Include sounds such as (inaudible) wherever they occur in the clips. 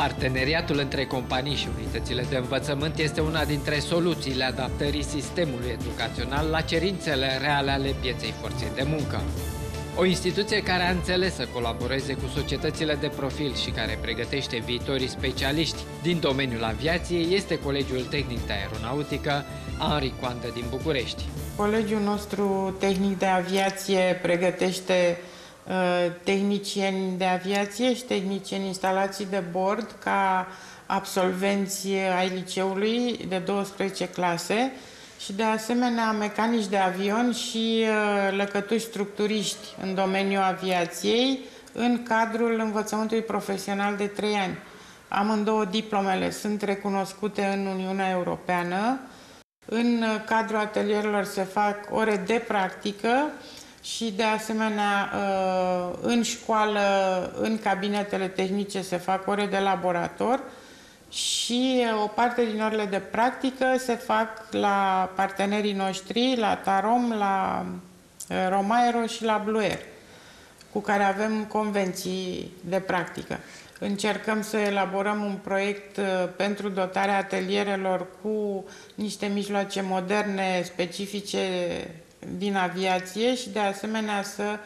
Parteneriatul între companii și unitățile de învățământ este una dintre soluțiile adaptării sistemului educațional la cerințele reale ale pieței forței de muncă. O instituție care a înțeles să colaboreze cu societățile de profil și care pregătește viitorii specialiști din domeniul aviației este Colegiul Tehnic de Aeronautică Henri Coandă din București. Colegiul nostru tehnic de aviație pregătește uh, tehnicieni de aviație și tehnicieni instalații de bord ca absolvenți ai liceului de 12 clase și de asemenea mecanici de avion și uh, lăcătuși structuriști în domeniul aviației în cadrul învățământului profesional de 3 ani. Amândouă diplomele sunt recunoscute în Uniunea Europeană. În cadrul atelierelor se fac ore de practică și de asemenea uh, în școală, în cabinetele tehnice se fac ore de laborator și o parte din orele de practică se fac la partenerii noștri, la Tarom, la Romaero și la Bluer, cu care avem convenții de practică. Încercăm să elaborăm un proiect pentru dotarea atelierelor cu niște mijloace moderne, specifice din aviație și de asemenea să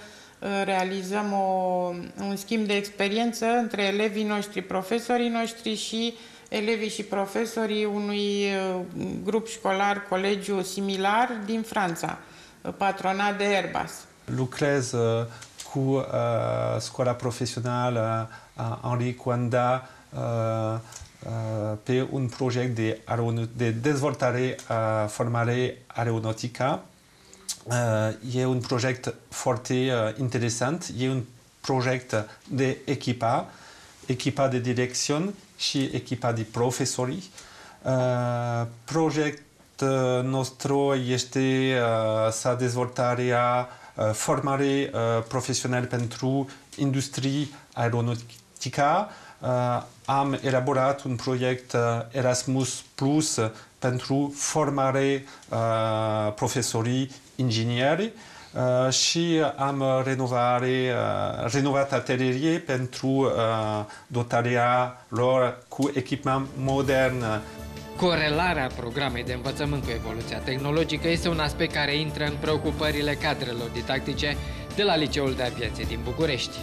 realizăm o, un schimb de experiență între elevii noștri, profesorii noștri și elevii și profesorii unui uh, grup școlar, colegiu similar din Franța, uh, patronat de Airbus. Lucrez uh, cu uh, școala profesională uh, Henri Coanda uh, uh, pe un proiect de, de dezvoltare, uh, formare aeronautică. Uh, e un proiect foarte uh, interesant, e un proiect de echipa, echipa de direcție și echipa de profesori. Uh, proiectul nostru este uh, să dezvoltarea uh, formare uh, profesională pentru industrie aeronautică. Uh, am elaborat un proiect uh, Erasmus Plus pentru formare uh, profesorii ingineri. Uh, și am renovare, uh, renovat atelierie pentru uh, dotarea lor cu echipament modern. Corelarea programei de învățământ cu evoluția tehnologică este un aspect care intră în preocupările cadrelor didactice de la Liceul de Aviație din București.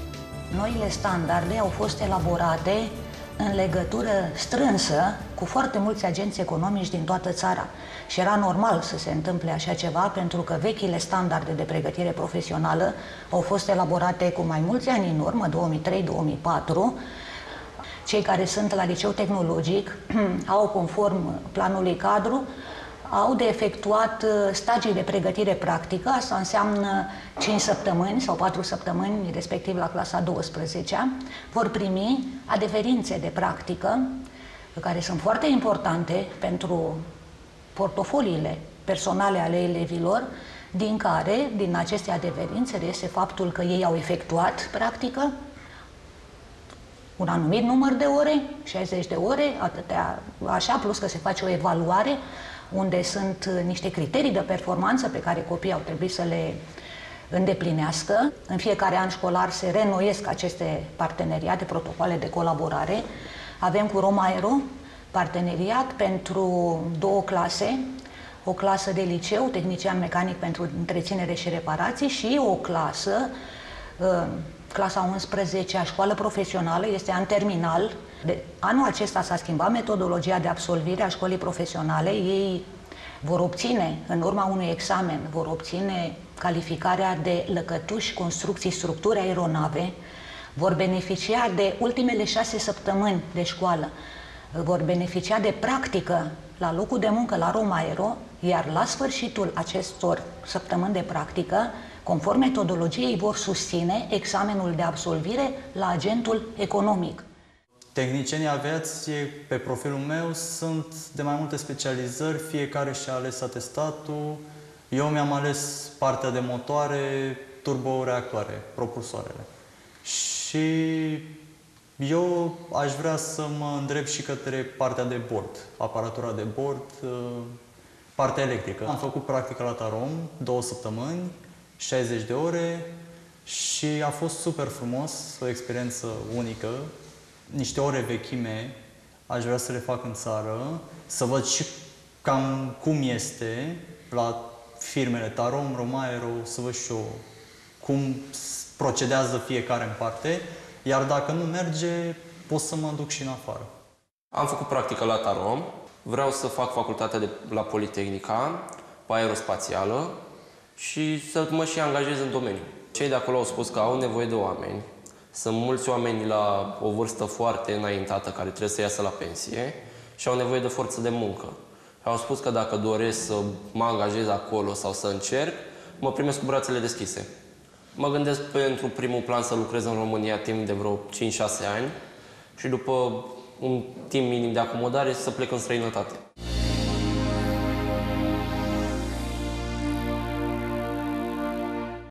Noile standarde au fost elaborate în legătură strânsă cu foarte mulți agenți economici din toată țara. Și era normal să se întâmple așa ceva, pentru că vechile standarde de pregătire profesională au fost elaborate cu mai mulți ani în urmă, 2003-2004. Cei care sunt la liceu tehnologic (clears throat) au, conform planului cadru, au de efectuat uh, stagii de pregătire practică, asta înseamnă 5 săptămâni sau 4 săptămâni, respectiv la clasa 12 -a, vor primi adeverințe de practică, care sunt foarte importante pentru portofoliile personale ale elevilor, din care, din aceste adeverințe, este faptul că ei au efectuat practică, un anumit număr de ore, 60 de ore, atâtea, așa, plus că se face o evaluare unde sunt niște criterii de performanță pe care copiii au trebuit să le îndeplinească. În fiecare an școlar se renoiesc aceste parteneriate, protocoale de colaborare. Avem cu Romaero parteneriat pentru două clase, o clasă de liceu, tehnician mecanic pentru întreținere și reparații și o clasă, uh, clasa 11 a școală profesională, este an terminal. De anul acesta s-a schimbat metodologia de absolvire a școlii profesionale. Ei vor obține, în urma unui examen, vor obține calificarea de lăcătuși, construcții, structuri aeronave, vor beneficia de ultimele șase săptămâni de școală vor beneficia de practică la locul de muncă la Romaero, iar la sfârșitul acestor săptămâni de practică, conform metodologiei, vor susține examenul de absolvire la agentul economic. Tehnicienii aviației, pe profilul meu, sunt de mai multe specializări, fiecare și-a ales atestatul. Eu mi-am ales partea de motoare, turboreactoare, propulsoarele. Și eu aș vrea să mă îndrept și către partea de bord, aparatura de bord, uh, partea electrică. Am făcut practică la Tarom, două săptămâni, 60 de ore și a fost super frumos, o experiență unică. Niște ore vechime, aș vrea să le fac în țară, să văd și cam cum este la firmele Tarom, Romaero, să văd și eu cum procedează fiecare în parte, iar dacă nu merge, pot să mă duc și în afară. Am făcut practică la Tarom, vreau să fac facultatea de, la Politehnica, pe aerospațială și să mă și angajez în domeniu. Cei de acolo au spus că au nevoie de oameni. Sunt mulți oameni la o vârstă foarte înaintată care trebuie să iasă la pensie și au nevoie de forță de muncă. Au spus că dacă doresc să mă angajez acolo sau să încerc, mă primesc cu brațele deschise. Mă gândesc pentru primul plan să lucrez în România timp de vreo 5-6 ani și după un timp minim de acomodare să plec în străinătate.